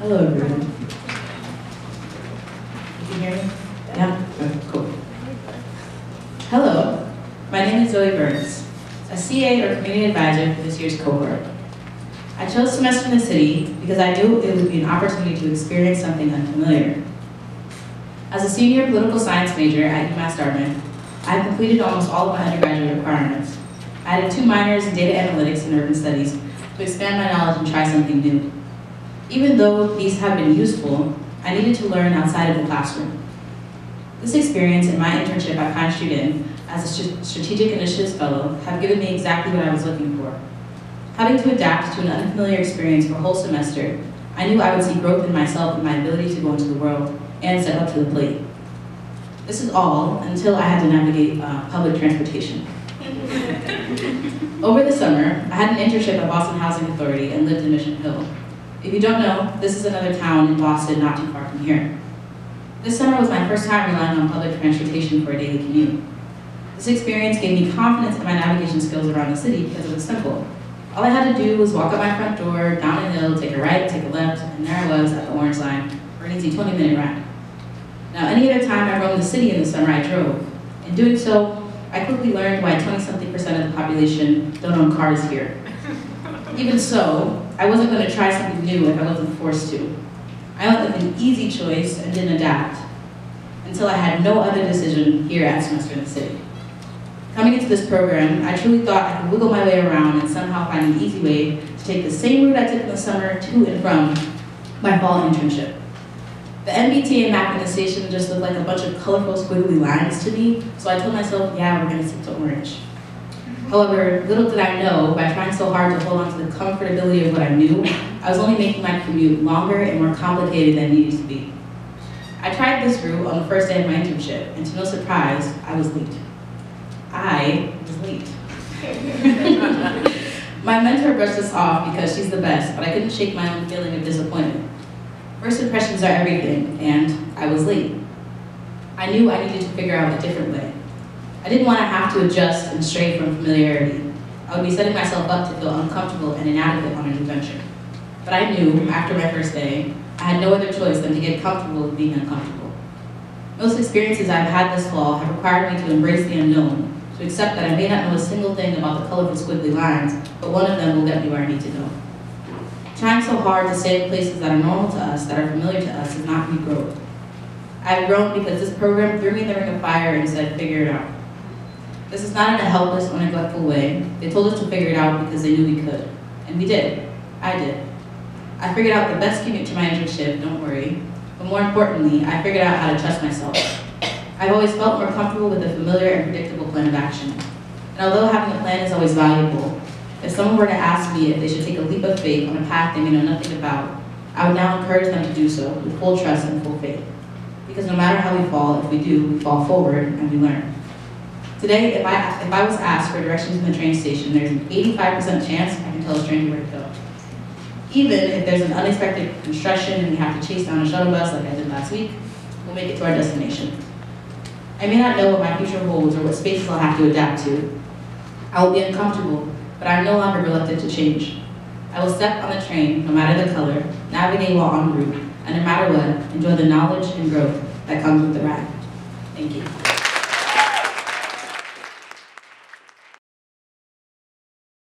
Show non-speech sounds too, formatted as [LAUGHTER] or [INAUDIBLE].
Hello, everyone. You can hear me? Yeah? Okay, cool. Hello, my name is Zoi Burns, a CA or Community Advisor for this year's cohort. I chose semester in the city because I knew it would be an opportunity to experience something unfamiliar. As a senior political science major at UMass Dartmouth, I completed almost all of my undergraduate requirements. I added two minors in data analytics and urban studies to expand my knowledge and try something new. Even though these have been useful, I needed to learn outside of the classroom. This experience and my internship at Pine Inn as a Strategic Initiatives Fellow have given me exactly what I was looking for. Having to adapt to an unfamiliar experience for a whole semester, I knew I would see growth in myself and my ability to go into the world and step up to the plate. This is all until I had to navigate uh, public transportation. [LAUGHS] Over the summer, I had an internship at Boston Housing Authority and lived in Mission Hill. If you don't know, this is another town in Boston not too far from here. This summer was my first time relying on public transportation for a daily commute. This experience gave me confidence in my navigation skills around the city because it was simple. All I had to do was walk up my front door, down a hill, take a right, take a left, and there I was at the Orange Line for an easy 20 minute ride. Now, any other time I roamed the city in the summer, I drove. In doing so, I quickly learned why 20 something percent of the population don't own cars here. Even so, I wasn't going to try something new if I wasn't forced to. I went with an easy choice and didn't adapt until I had no other decision here at Semester in the City. Coming into this program, I truly thought I could wiggle my way around and somehow find an easy way to take the same route I took in the summer to and from my fall internship. The MBTA map in the station just looked like a bunch of colorful squiggly lines to me, so I told myself, yeah, we're gonna stick to orange. However, little did I know, by trying so hard to hold on to the comfortability of what I knew, I was only making my commute longer and more complicated than it needed to be. I tried this route on the first day of my internship, and to no surprise, I was late. I was late. [LAUGHS] my mentor brushed this off because she's the best, but I couldn't shake my own feeling of disappointment. First impressions are everything, and I was late. I knew I needed to figure out a different way. I didn't want to have to adjust and stray from familiarity. I would be setting myself up to feel uncomfortable and inadequate on an adventure. But I knew, after my first day, I had no other choice than to get comfortable with being uncomfortable. Most experiences I've had this fall have required me to embrace the unknown, to accept that I may not know a single thing about the colorful squiggly lines, but one of them will get me where I need to go. Trying so hard to stay in places that are normal to us, that are familiar to us, is not new growth. I've grown because this program threw me in the ring of fire and said, figure it out. This is not in a helpless or neglectful way. They told us to figure it out because they knew we could. And we did. I did. I figured out the best commute to my internship, don't worry. But more importantly, I figured out how to trust myself. I've always felt more comfortable with a familiar and predictable plan of action. And although having a plan is always valuable, if someone were to ask me if they should take a leap of faith on a path they may know nothing about, I would now encourage them to do so with full trust and full faith. Because no matter how we fall, if we do, we fall forward and we learn. Today, if I, if I was asked for directions in the train station, there's an 85% chance I can tell a stranger where to go. Even if there's an unexpected construction and we have to chase down a shuttle bus like I did last week, we'll make it to our destination. I may not know what my future holds or what spaces I'll have to adapt to. I will be uncomfortable, but I'm no longer reluctant to change. I will step on the train, no matter the color, navigate while en route, and no matter what, enjoy the knowledge and growth that comes with the ride. Thank you.